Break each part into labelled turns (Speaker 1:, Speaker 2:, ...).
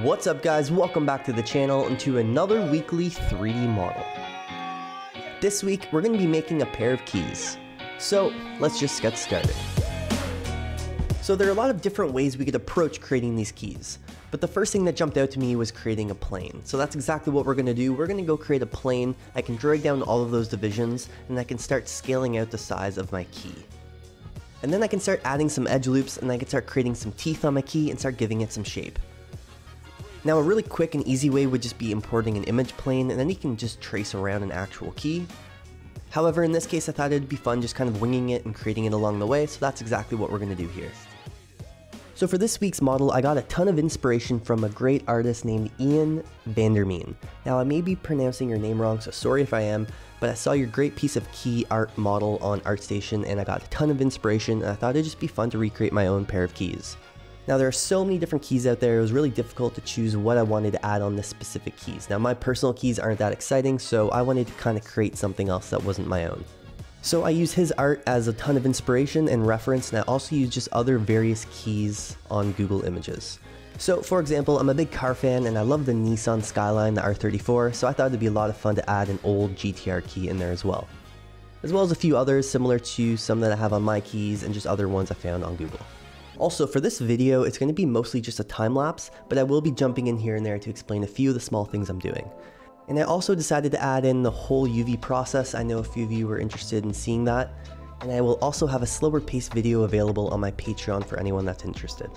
Speaker 1: What's up guys, welcome back to the channel and to another weekly 3D model. This week, we're going to be making a pair of keys. So, let's just get started. So there are a lot of different ways we could approach creating these keys. But the first thing that jumped out to me was creating a plane. So that's exactly what we're going to do. We're going to go create a plane. I can drag down all of those divisions and I can start scaling out the size of my key. And then I can start adding some edge loops and I can start creating some teeth on my key and start giving it some shape. Now a really quick and easy way would just be importing an image plane and then you can just trace around an actual key. However, in this case I thought it'd be fun just kind of winging it and creating it along the way, so that's exactly what we're going to do here. So for this week's model, I got a ton of inspiration from a great artist named Ian Van Der Mijn. Now I may be pronouncing your name wrong, so sorry if I am, but I saw your great piece of key art model on ArtStation and I got a ton of inspiration and I thought it'd just be fun to recreate my own pair of keys. Now there are so many different keys out there, it was really difficult to choose what I wanted to add on the specific keys. Now my personal keys aren't that exciting, so I wanted to kind of create something else that wasn't my own. So I use his art as a ton of inspiration and reference, and I also use just other various keys on Google Images. So for example, I'm a big car fan and I love the Nissan Skyline, the R34, so I thought it'd be a lot of fun to add an old GTR key in there as well. As well as a few others similar to some that I have on my keys and just other ones I found on Google. Also, for this video, it's going to be mostly just a time lapse, but I will be jumping in here and there to explain a few of the small things I'm doing. And I also decided to add in the whole UV process. I know a few of you were interested in seeing that. And I will also have a slower paced video available on my Patreon for anyone that's interested.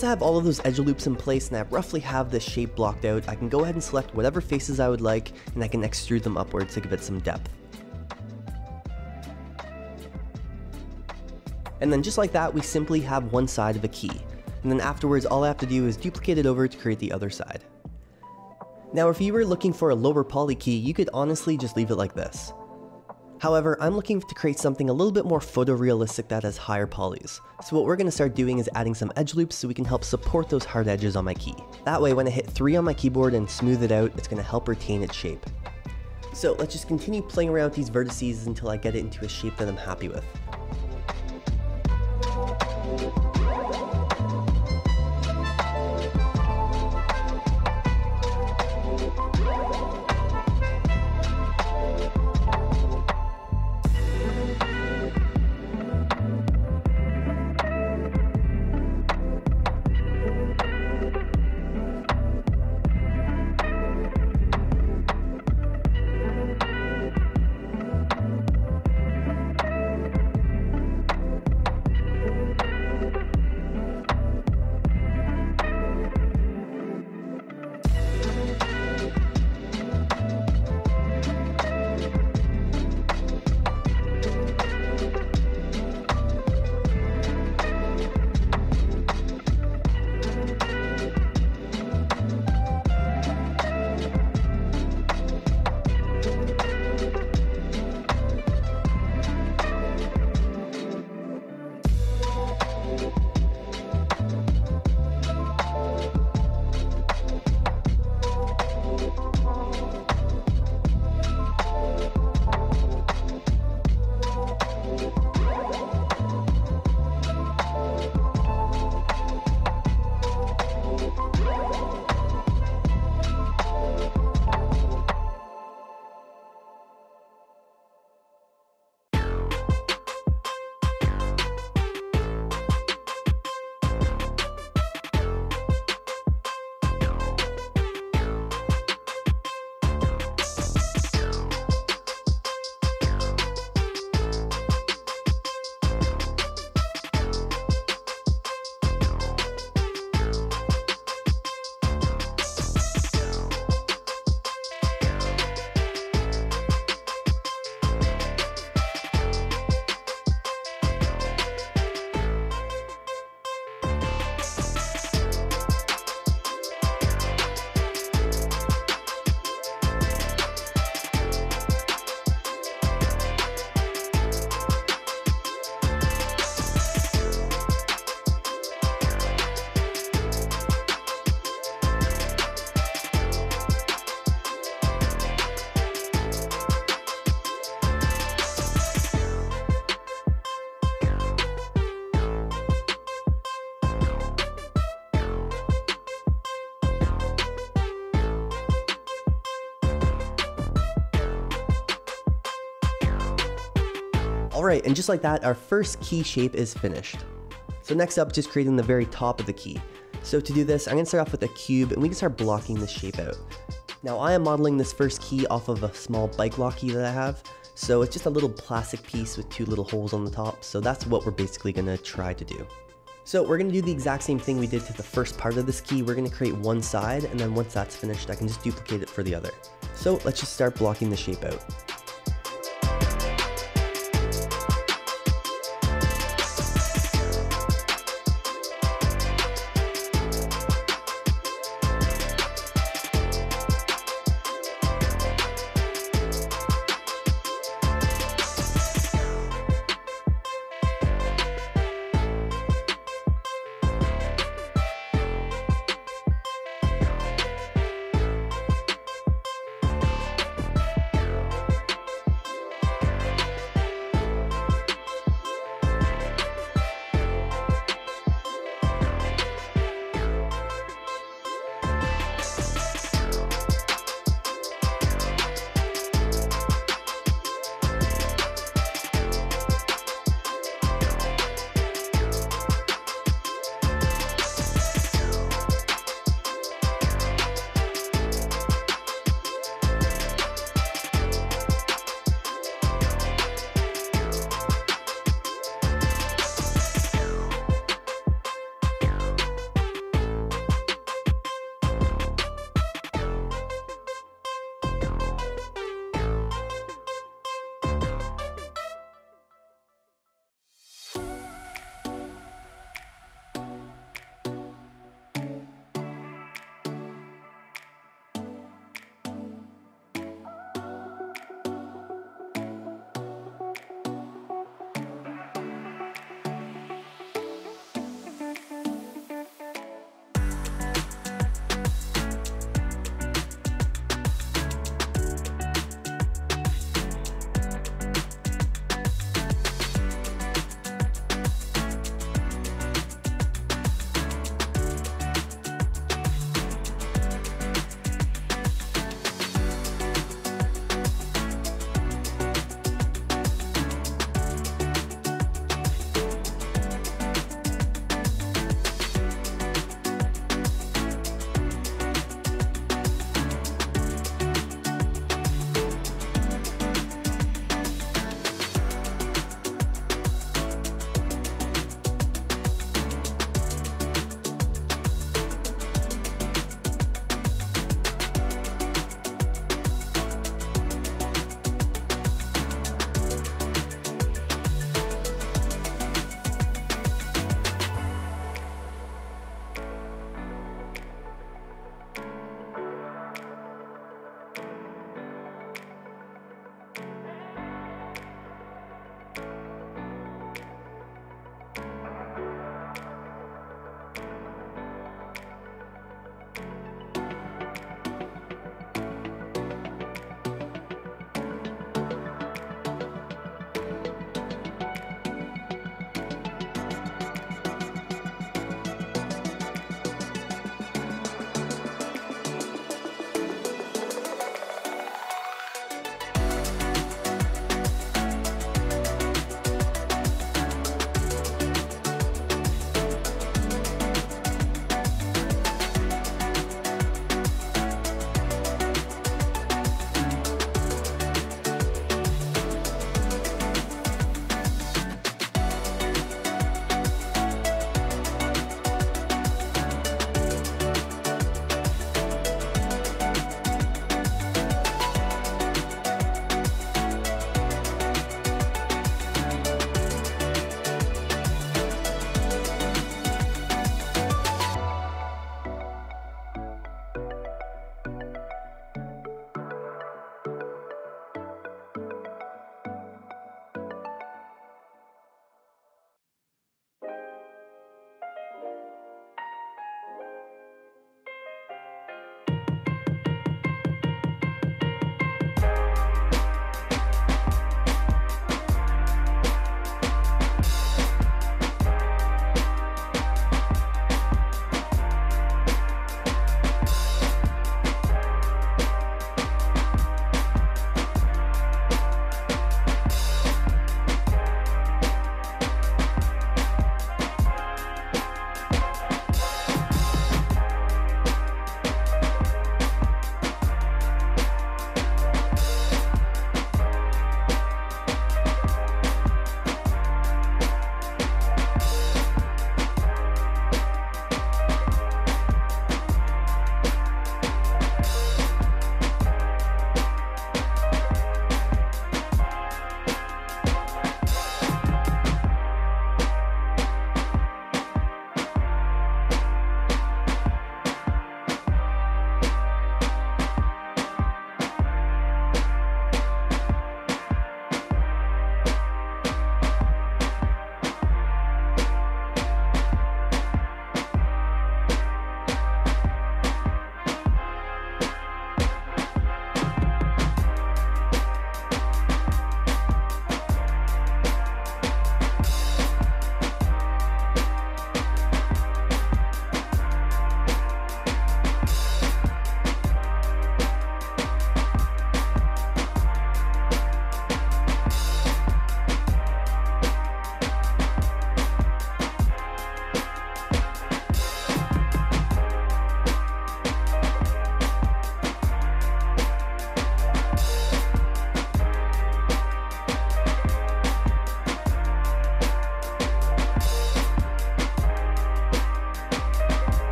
Speaker 1: Once I have all of those edge loops in place and I roughly have this shape blocked out, I can go ahead and select whatever faces I would like and I can extrude them upwards to give it some depth. And then just like that, we simply have one side of a key. And then afterwards, all I have to do is duplicate it over to create the other side. Now if you were looking for a lower poly key, you could honestly just leave it like this. However, I'm looking to create something a little bit more photorealistic that has higher polys. So what we're going to start doing is adding some edge loops so we can help support those hard edges on my key. That way when I hit 3 on my keyboard and smooth it out, it's going to help retain its shape. So let's just continue playing around with these vertices until I get it into a shape that I'm happy with. Alright, and just like that, our first key shape is finished. So next up, just creating the very top of the key. So to do this, I'm to start off with a cube and we can start blocking this shape out. Now I am modeling this first key off of a small bike lock key that I have. So it's just a little plastic piece with two little holes on the top. So that's what we're basically to try to do. So we're to do the exact same thing we did to the first part of this key. We're to create one side and then once that's finished, I can just duplicate it for the other. So let's just start blocking the shape out.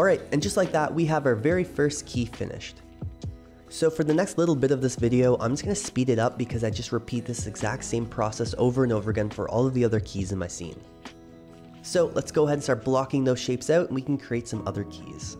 Speaker 1: Alright, and just like that, we have our very first key finished. So for the next little bit of this video, I'm just going to speed it up because I just repeat this exact same process over and over again for all of the other keys in my scene. So let's go ahead and start blocking those shapes out and we can create some other keys.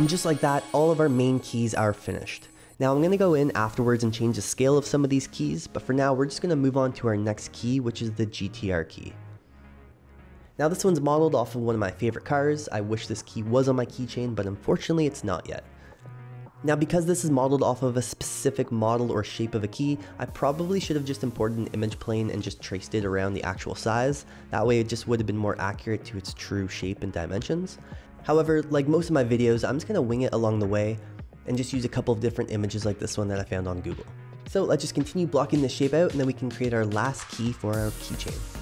Speaker 1: And just like that, all of our main keys are finished. Now I'm going to go in afterwards and change the scale of some of these keys, but for now we're just going to move on to our next key, which is the GTR key. Now this one's modeled off of one of my favorite cars, I wish this key was on my keychain, but unfortunately it's not yet. Now because this is modeled off of a specific model or shape of a key, I probably should have just imported an image plane and just traced it around the actual size, that way it just would have been more accurate to its true shape and dimensions. However, like most of my videos, I'm just to wing it along the way and just use a couple of different images like this one that I found on Google. So let's just continue blocking this shape out and then we can create our last key for our keychain.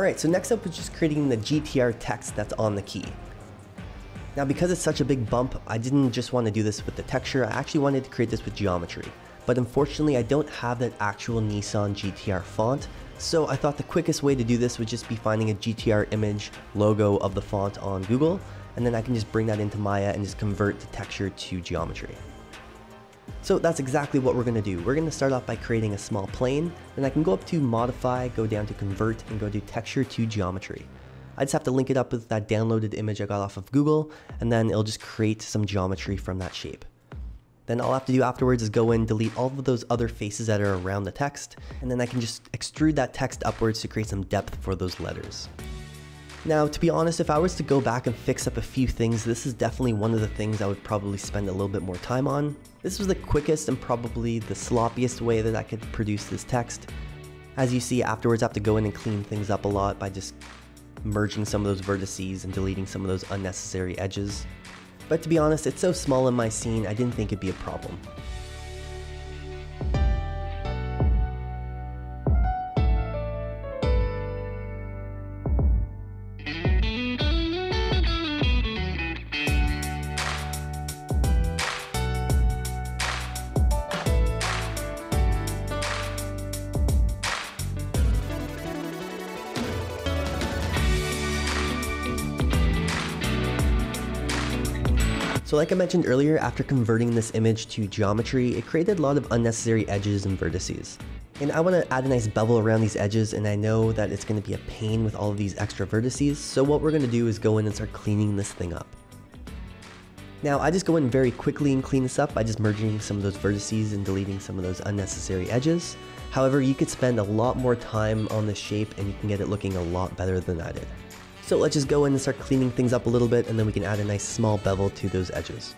Speaker 1: Alright, so next up was just creating the GTR text that's on the key. Now because it's such a big bump, I didn't just want to do this with the texture, I actually wanted to create this with geometry. But unfortunately I don't have that actual Nissan GTR font, so I thought the quickest way to do this would just be finding a GTR image logo of the font on Google, and then I can just bring that into Maya and just convert the texture to geometry. So that's exactly what we're going to do. We're going to start off by creating a small plane, then I can go up to modify, go down to convert, and go to texture to geometry. I just have to link it up with that downloaded image I got off of Google, and then it'll just create some geometry from that shape. Then all I have to do afterwards is go in, delete all of those other faces that are around the text, and then I can just extrude that text upwards to create some depth for those letters. Now, to be honest, if I was to go back and fix up a few things, this is definitely one of the things I would probably spend a little bit more time on. This was the quickest and probably the sloppiest way that I could produce this text. As you see, afterwards I have to go in and clean things up a lot by just merging some of those vertices and deleting some of those unnecessary edges. But to be honest, it's so small in my scene, I didn't think it'd be a problem. Like I mentioned earlier, after converting this image to geometry, it created a lot of unnecessary edges and vertices. And I want to add a nice bevel around these edges and I know that it's going to be a pain with all of these extra vertices, so what we're going to do is go in and start cleaning this thing up. Now I just go in very quickly and clean this up by just merging some of those vertices and deleting some of those unnecessary edges. However, you could spend a lot more time on this shape and you can get it looking a lot better than I did. So let's just go in and start cleaning things up a little bit and then we can add a nice small bevel to those edges.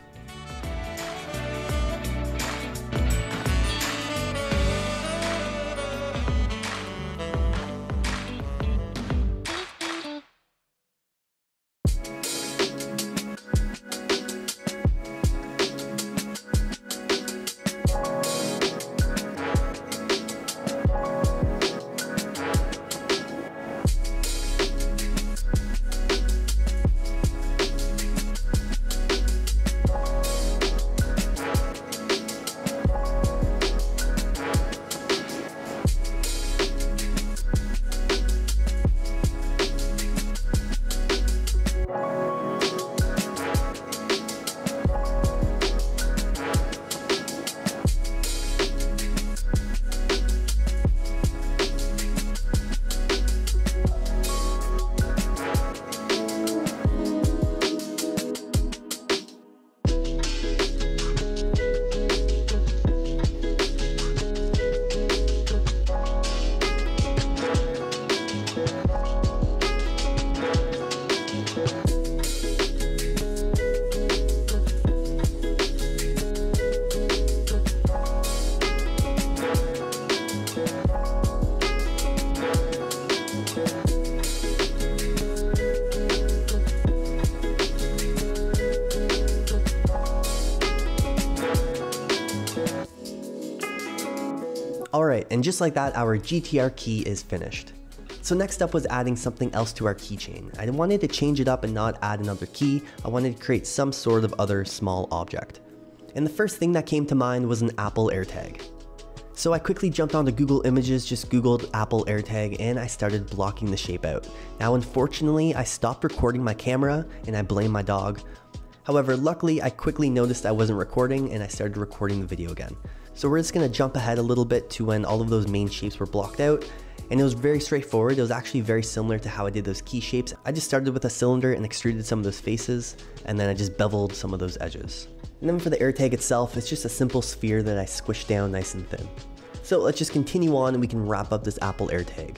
Speaker 1: Alright, and just like that, our GTR key is finished. So next up was adding something else to our keychain. I wanted to change it up and not add another key, I wanted to create some sort of other small object. And the first thing that came to mind was an Apple AirTag. So I quickly jumped onto Google Images, just googled Apple AirTag, and I started blocking the shape out. Now unfortunately, I stopped recording my camera, and I blame my dog. However, luckily I quickly noticed I wasn't recording and I started recording the video again. So we're just gonna jump ahead a little bit to when all of those main shapes were blocked out. And it was very straightforward. It was actually very similar to how I did those key shapes. I just started with a cylinder and extruded some of those faces, and then I just beveled some of those edges. And then for the AirTag itself, it's just a simple sphere that I squished down nice and thin. So let's just continue on and we can wrap up this Apple AirTag.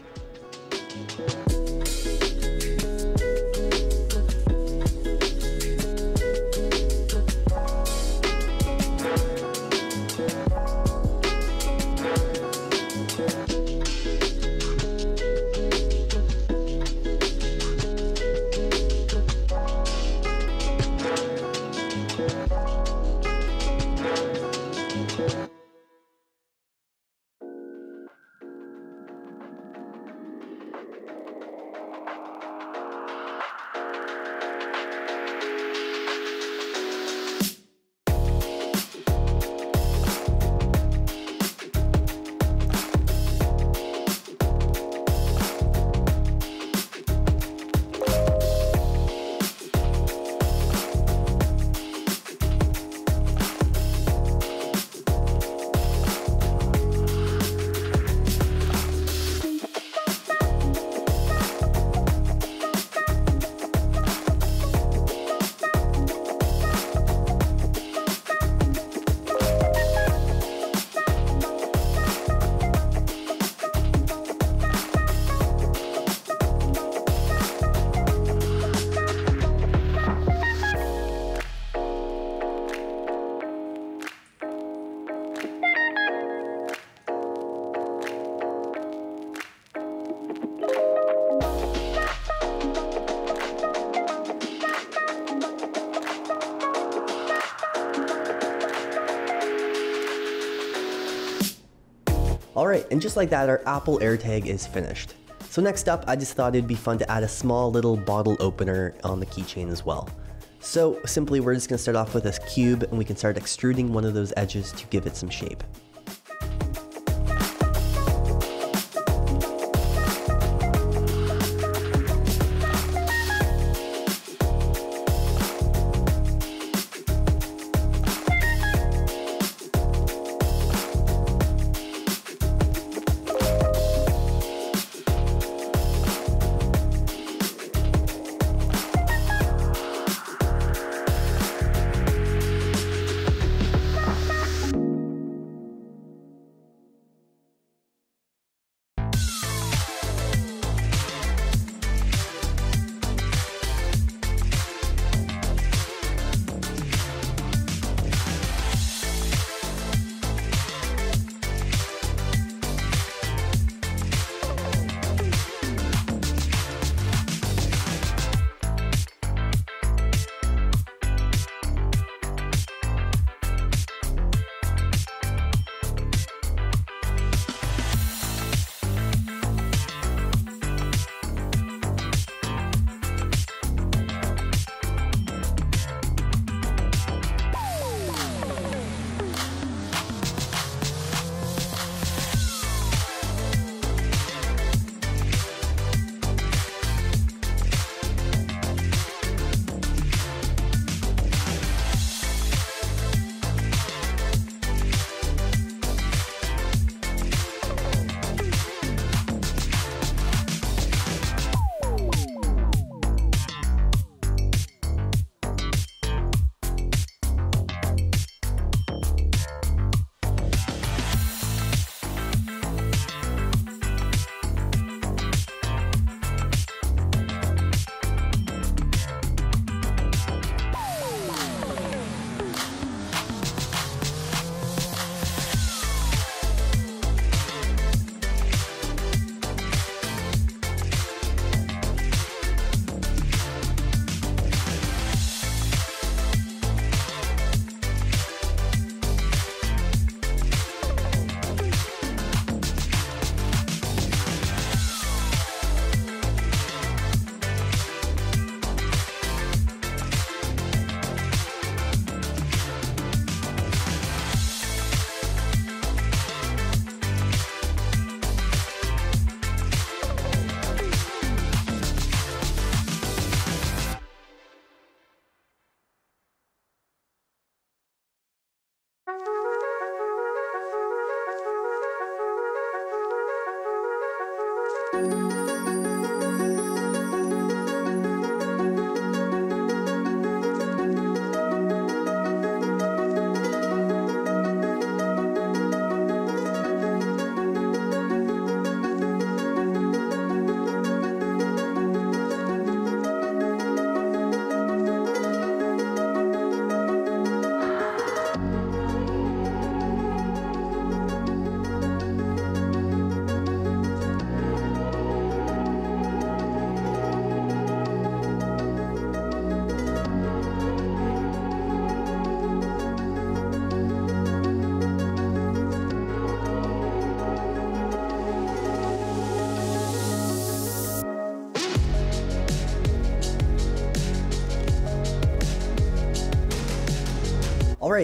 Speaker 1: And just like that, our Apple AirTag is finished. So next up, I just thought it'd be fun to add a small little bottle opener on the keychain as well. So simply, we're just gonna start off with this cube and we can start extruding one of those edges to give it some shape.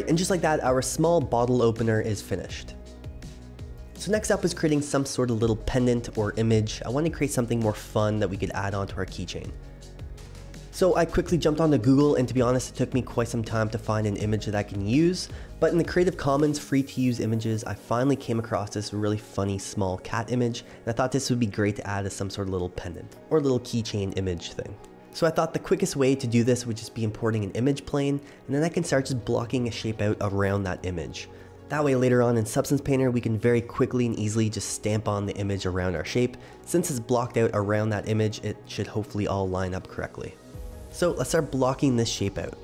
Speaker 1: Alright, and just like that, our small bottle opener is finished. So next up is creating some sort of little pendant or image. I want to create something more fun that we could add onto our keychain. So I quickly jumped onto Google and to be honest it took me quite some time to find an image that I can use, but in the Creative Commons free to use images I finally came across this really funny small cat image and I thought this would be great to add as some sort of little pendant or little keychain image thing. So I thought the quickest way to do this would just be importing an image plane, and then I can start just blocking a shape out around that image. That way later on in Substance Painter, we can very quickly and easily just stamp on the image around our shape. Since it's blocked out around that image, it should hopefully all line up correctly. So let's start blocking this shape out.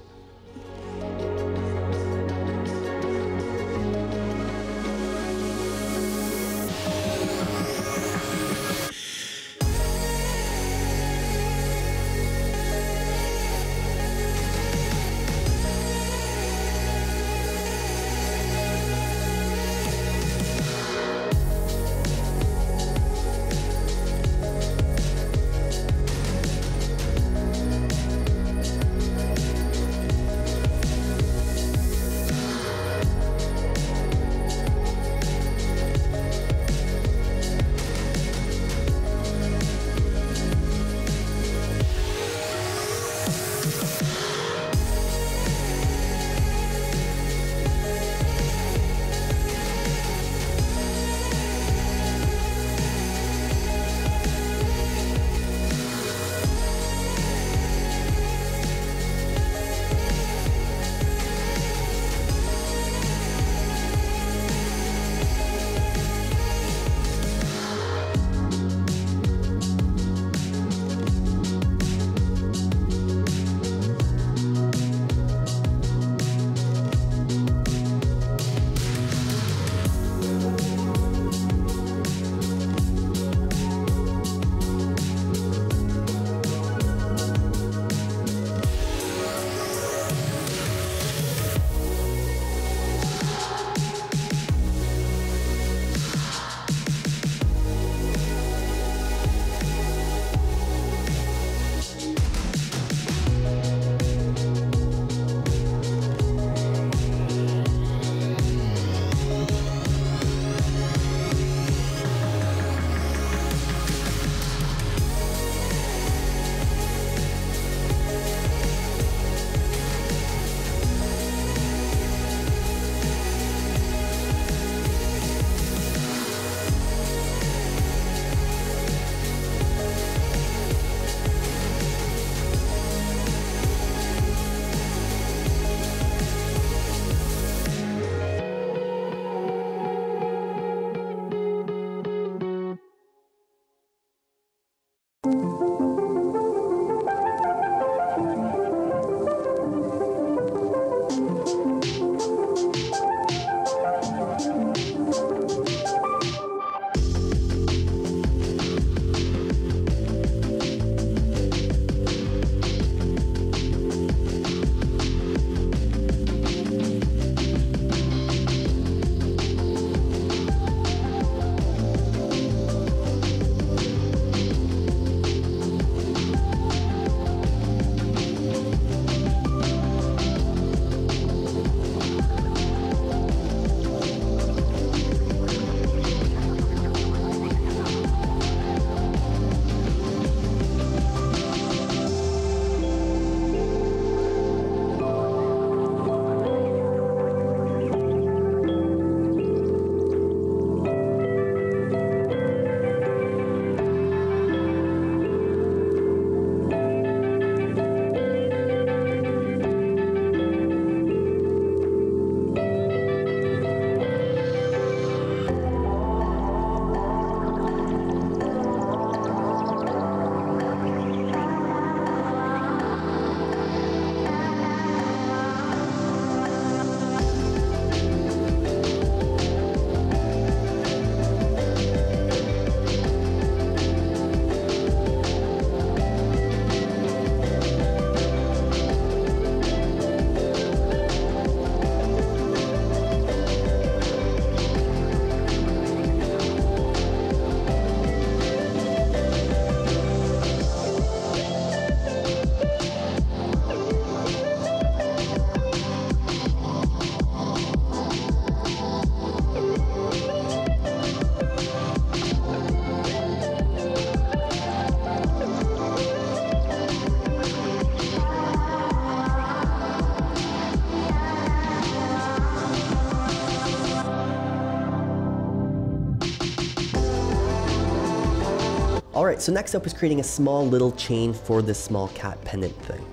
Speaker 1: So next up is creating a small little chain for this small cat pendant thing.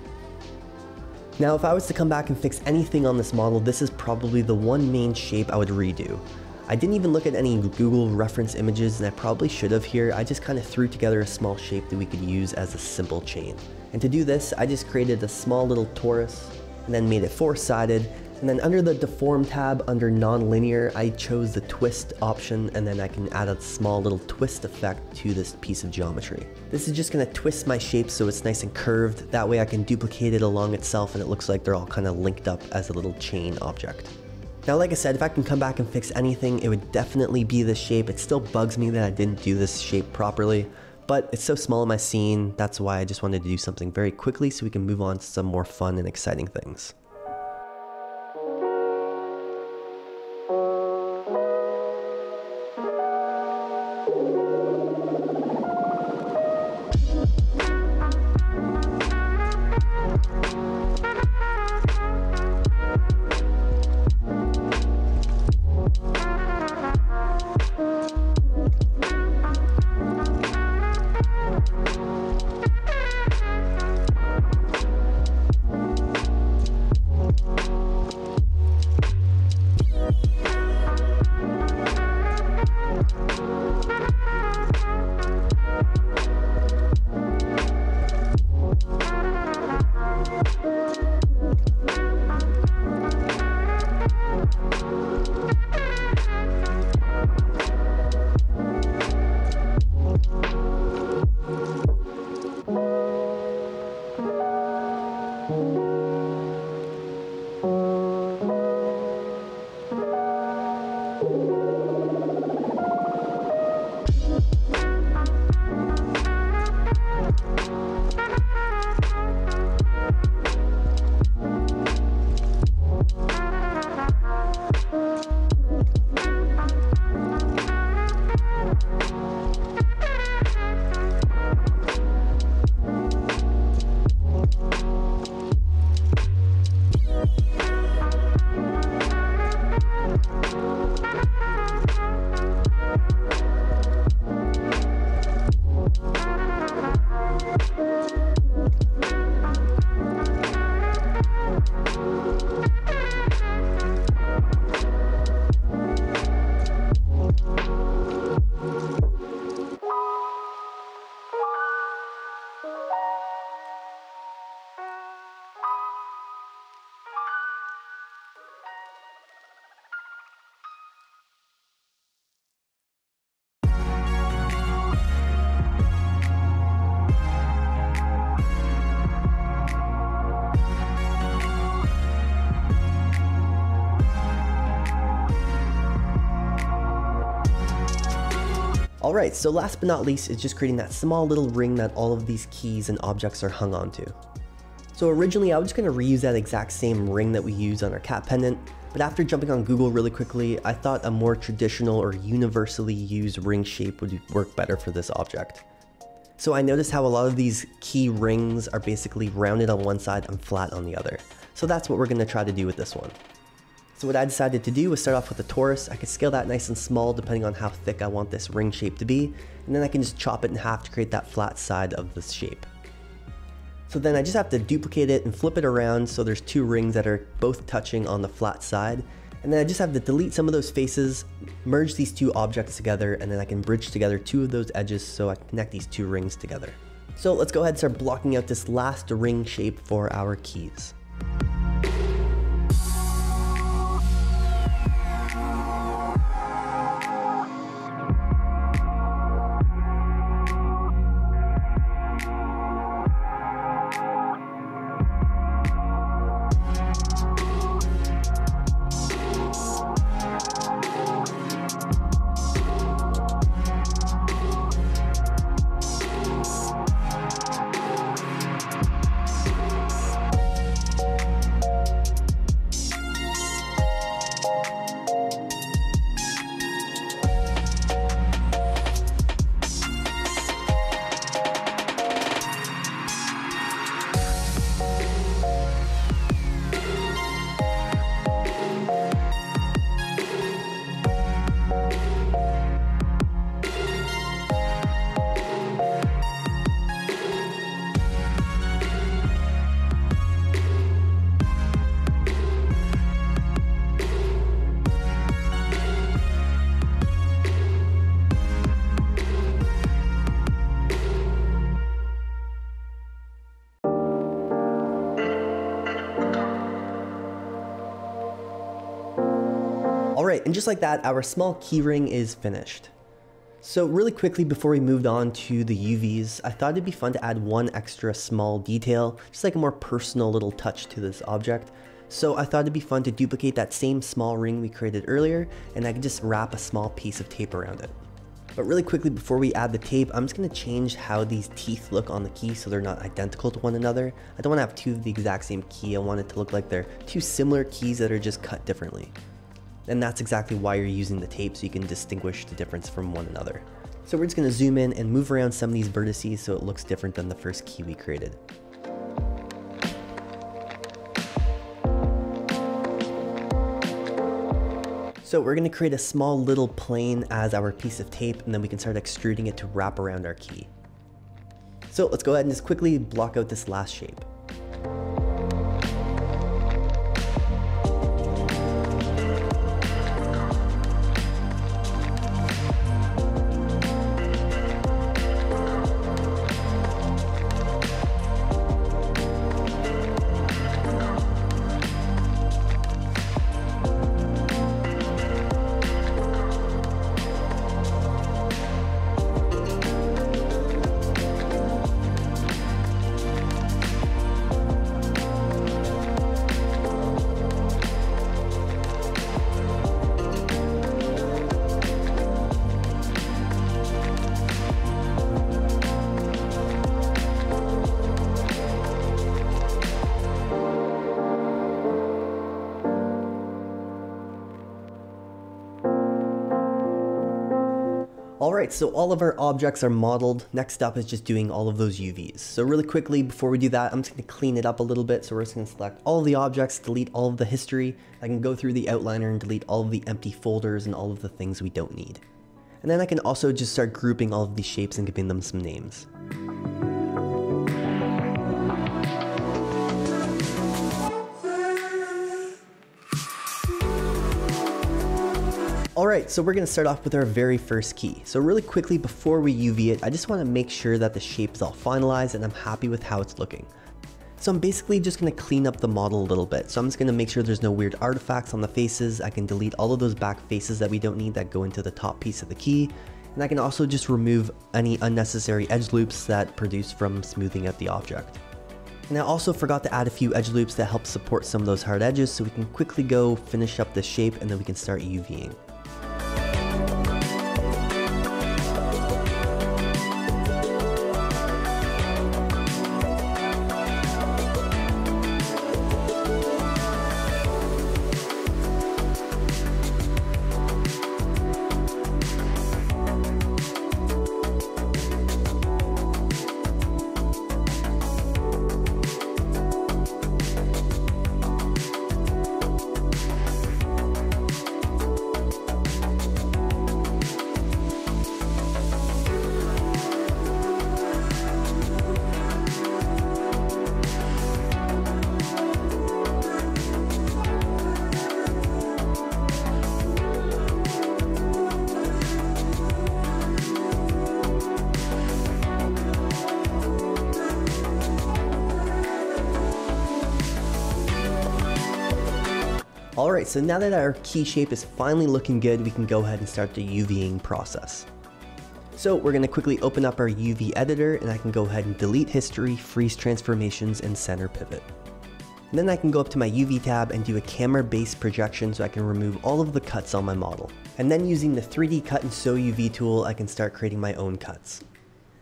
Speaker 1: Now if I was to come back and fix anything on this model, this is probably the one main shape I would redo. I didn't even look at any Google reference images and I probably should have here, I just kind of threw together a small shape that we could use as a simple chain. And to do this, I just created a small little torus and then made it four-sided and then under the deform tab under non-linear, I chose the twist option and then I can add a small little twist effect to this piece of geometry. This is just gonna twist my shape so it's nice and curved. That way I can duplicate it along itself and it looks like they're all kind of linked up as a little chain object. Now, like I said, if I can come back and fix anything, it would definitely be this shape. It still bugs me that I didn't do this shape properly, but it's so small in my scene. That's why I just wanted to do something very quickly so we can move on to some more fun and exciting things. Alright, so last but not least is just creating that small little ring that all of these keys and objects are hung onto. So originally I was just going to reuse that exact same ring that we use on our cat pendant, but after jumping on Google really quickly, I thought a more traditional or universally used ring shape would work better for this object. So I noticed how a lot of these key rings are basically rounded on one side and flat on the other. So that's what we're going to try to do with this one. So what I decided to do was start off with a torus. I could scale that nice and small depending on how thick I want this ring shape to be, and then I can just chop it in half to create that flat side of this shape. So then I just have to duplicate it and flip it around so there's two rings that are both touching on the flat side. And then I just have to delete some of those faces, merge these two objects together, and then I can bridge together two of those edges so I connect these two rings together. So let's go ahead and start blocking out this last ring shape for our keys. Just like that, our small keyring is finished. So really quickly before we moved on to the UVs, I thought it'd be fun to add one extra small detail, just like a more personal little touch to this object. So I thought it'd be fun to duplicate that same small ring we created earlier, and I could just wrap a small piece of tape around it. But really quickly before we add the tape, I'm just going to change how these teeth look on the key so they're not identical to one another. I don't want to have two of the exact same key, I want it to look like they're two similar keys that are just cut differently. And that's exactly why you're using the tape so you can distinguish the difference from one another. So we're just going to zoom in and move around some of these vertices so it looks different than the first key we created. So we're going to create a small little plane as our piece of tape and then we can start extruding it to wrap around our key. So let's go ahead and just quickly block out this last shape. So all of our objects are modeled. Next up is just doing all of those UVs. So really quickly, before we do that, I'm just going to clean it up a little bit. So we're just going to select all the objects, delete all of the history. I can go through the outliner and delete all of the empty folders and all of the things we don't need. And then I can also just start grouping all of these shapes and giving them some names. Alright, so we're going to start off with our very first key. So really quickly before we UV it, I just want to make sure that the shape is all finalized and I'm happy with how it's looking. So I'm basically just going to clean up the model a little bit. So I'm just going to make sure there's no weird artifacts on the faces. I can delete all of those back faces that we don't need that go into the top piece of the key. And I can also just remove any unnecessary edge loops that produce from smoothing out the object. And I also forgot to add a few edge loops that help support some of those hard edges so we can quickly go finish up the shape and then we can start UVing. So now that our key shape is finally looking good, we can go ahead and start the UVing process. So we're going to quickly open up our UV editor and I can go ahead and delete history, freeze transformations, and center pivot. And then I can go up to my UV tab and do a camera based projection so I can remove all of the cuts on my model. And then using the 3D cut and sew UV tool, I can start creating my own cuts.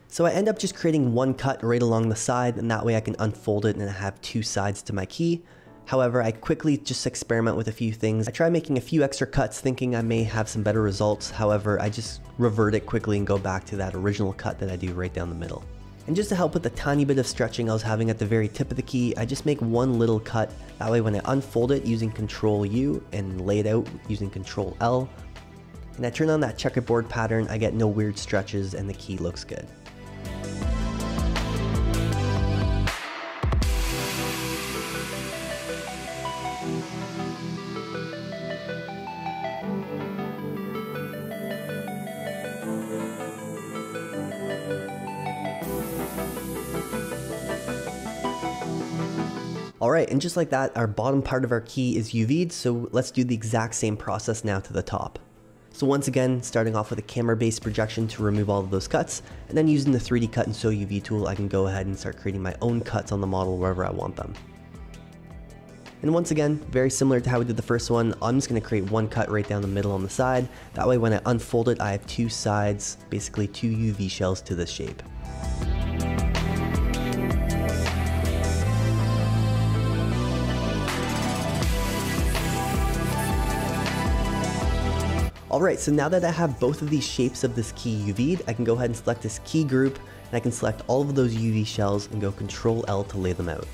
Speaker 1: So I end up just creating one cut right along the side and that way I can unfold it and I have two sides to my key. However, I quickly just experiment with a few things. I try making a few extra cuts thinking I may have some better results. However, I just revert it quickly and go back to that original cut that I do right down the middle. And just to help with the tiny bit of stretching I was having at the very tip of the key, I just make one little cut. That way when I unfold it using Control U and lay it out using Control L, and I turn on that checkerboard pattern, I get no weird stretches and the key looks good. And just like that, our bottom part of our key is UV'd, so let's do the exact same process now to the top. So once again, starting off with a camera-based projection to remove all of those cuts, and then using the 3D Cut and Sew UV tool, I can go ahead and start creating my own cuts on the model wherever I want them. And once again, very similar to how we did the first one, I'm just going to create one cut right down the middle on the side. That way when I unfold it, I have two sides, basically two UV shells to this shape. Alright, so now that I have both of these shapes of this key UV'd, I can go ahead and select this key group, and I can select all of those UV shells and go Control L to lay them out.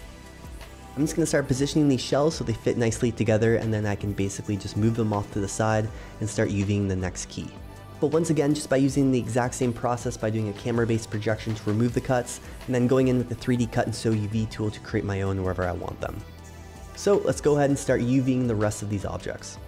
Speaker 1: I'm just going to start positioning these shells so they fit nicely together and then I can basically just move them off to the side and start UVing the next key. But once again, just by using the exact same process by doing a camera-based projection to remove the cuts, and then going in with the 3D Cut and Sew UV tool to create my own wherever I want them. So let's go ahead and start UVing the rest of these objects.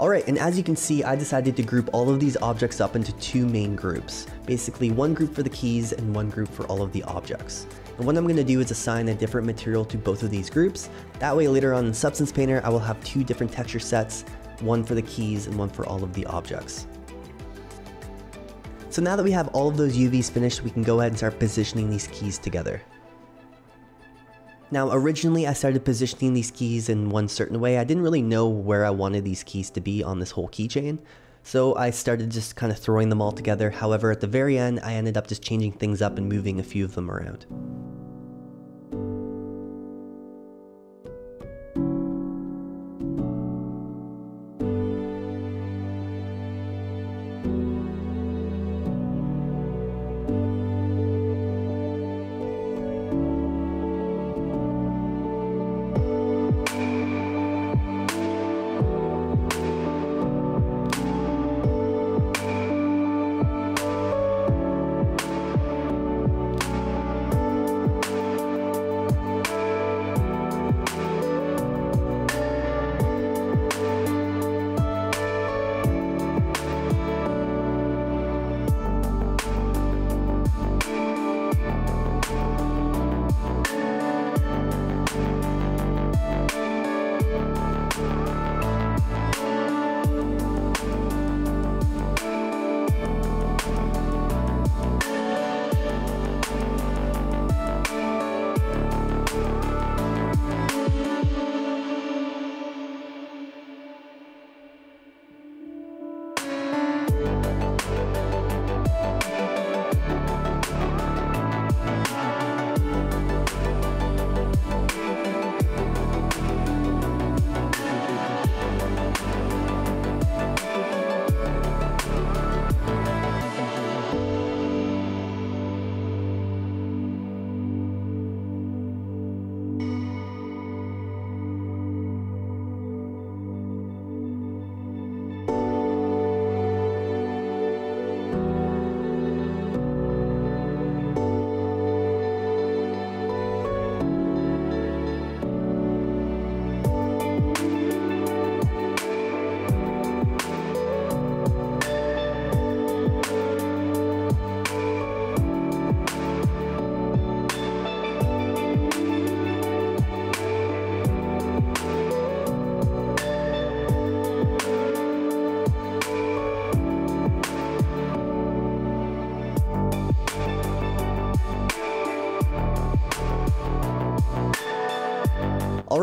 Speaker 1: Alright, and as you can see, I decided to group all of these objects up into two main groups. Basically, one group for the keys and one group for all of the objects. And what I'm going to do is assign a different material to both of these groups. That way later on in Substance Painter, I will have two different texture sets, one for the keys and one for all of the objects. So now that we have all of those UVs finished, we can go ahead and start positioning these keys together. Now originally I started positioning these keys in one certain way. I didn't really know where I wanted these keys to be on this whole keychain. So I started just kind of throwing them all together. However, at the very end, I ended up just changing things up and moving a few of them around.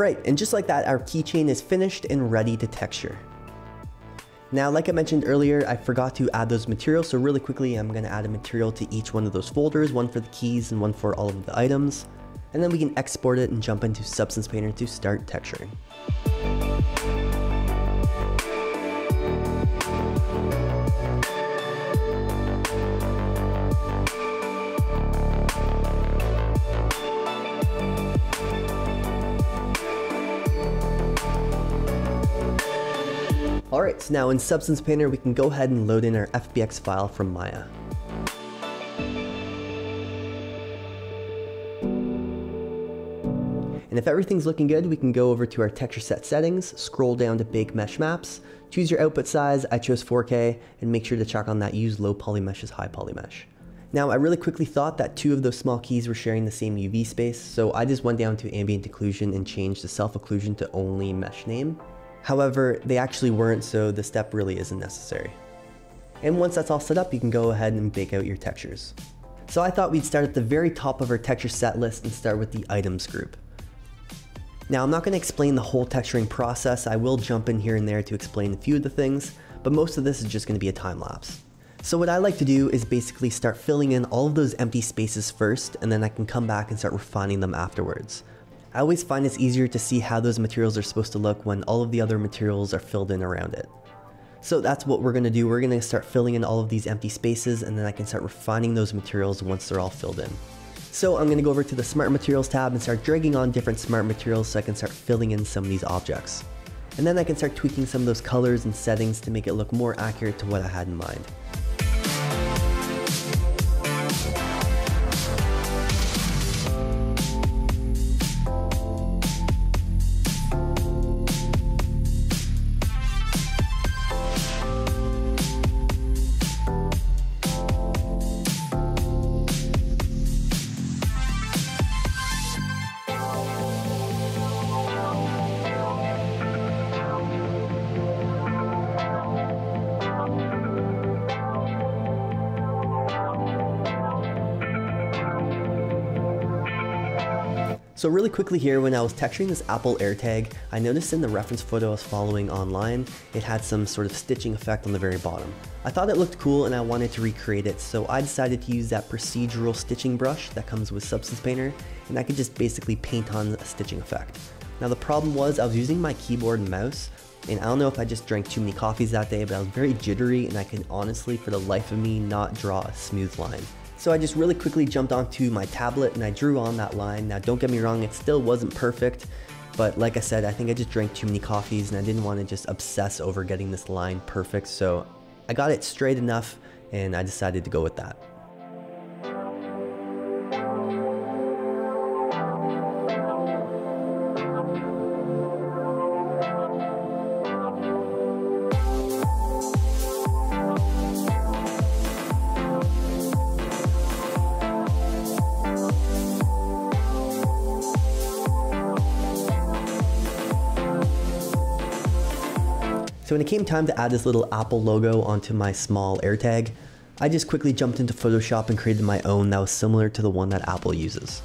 Speaker 1: Alright, and just like that, our keychain is finished and ready to texture. Now, like I mentioned earlier, I forgot to add those materials, so really quickly I'm to add a material to each one of those folders, one for the keys and one for all of the items. And then we can export it and jump into Substance Painter to start texturing. Alright, so now in Substance Painter we can go ahead and load in our FBX file from Maya. And if everything's looking good, we can go over to our texture set settings, scroll down to bake mesh maps, choose your output size, I chose 4K, and make sure to check on that use low poly mesh as high poly mesh. Now I really quickly thought that two of those small keys were sharing the same UV space, so I just went down to ambient occlusion and changed the self occlusion to only mesh name. However, they actually weren't, so the step really isn't necessary. And once that's all set up, you can go ahead and bake out your textures. So I thought we'd start at the very top of our texture set list and start with the items group. Now I'm not going to explain the whole texturing process, I will jump in here and there to explain a few of the things, but most of this is just going to be a time lapse. So what I like to do is basically start filling in all of those empty spaces first, and then I can come back and start refining them afterwards. I always find it's easier to see how those materials are supposed to look when all of the other materials are filled in around it. So that's what we're going to do. We're going to start filling in all of these empty spaces and then I can start refining those materials once they're all filled in. So I'm going to go over to the Smart Materials tab and start dragging on different Smart Materials so I can start filling in some of these objects. And then I can start tweaking some of those colors and settings to make it look more accurate to what I had in mind. So really quickly here, when I was texturing this Apple AirTag, I noticed in the reference photo I was following online, it had some sort of stitching effect on the very bottom. I thought it looked cool and I wanted to recreate it, so I decided to use that procedural stitching brush that comes with Substance Painter, and I could just basically paint on a stitching effect. Now the problem was I was using my keyboard and mouse, and I don't know if I just drank too many coffees that day, but I was very jittery and I could honestly, for the life of me, not draw a smooth line. So I just really quickly jumped onto my tablet and I drew on that line. Now don't get me wrong, it still wasn't perfect, but like I said, I think I just drank too many coffees and I didn't want to just obsess over getting this line perfect. So I got it straight enough and I decided to go with that. So when it came time to add this little Apple logo onto my small AirTag, I just quickly jumped into Photoshop and created my own that was similar to the one that Apple uses.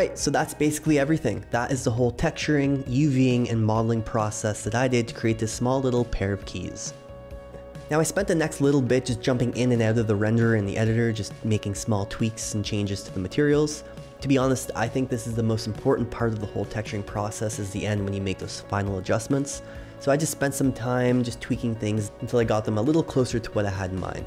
Speaker 1: Alright, so that's basically everything. That is the whole texturing, UVing, and modeling process that I did to create this small little pair of keys. Now I spent the next little bit just jumping in and out of the renderer and the editor, just making small tweaks and changes to the materials. To be honest, I think this is the most important part of the whole texturing process is the end when you make those final adjustments. So I just spent some time just tweaking things until I got them a little closer to what I had in mind.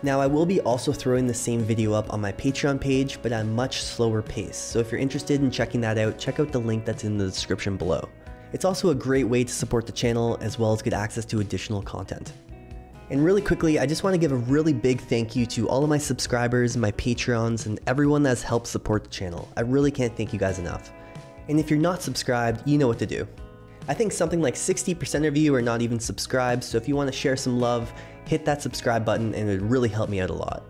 Speaker 1: Now I will be also throwing the same video up on my Patreon page, but at a much slower pace, so if you're interested in checking that out, check out the link that's in the description below. It's also a great way to support the channel as well as get access to additional content. And really quickly, I just want to give a really big thank you to all of my subscribers, my Patreons, and everyone that has helped support the channel. I really can't thank you guys enough. And if you're not subscribed, you know what to do. I think something like 60% of you are not even subscribed, so if you want to share some love, hit that subscribe button and it would really help me out a lot.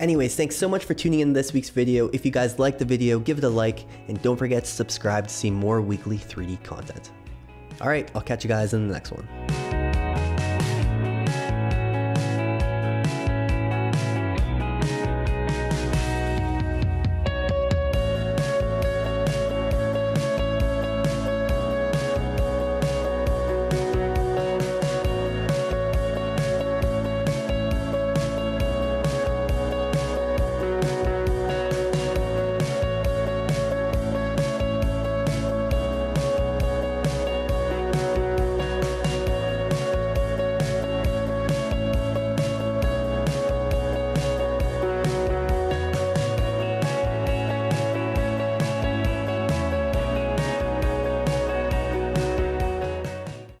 Speaker 1: Anyways, thanks so much for tuning in this week's video. If you guys liked the video, give it a like, and don't forget to subscribe to see more weekly 3D content. Alright, I'll catch you guys in the next one.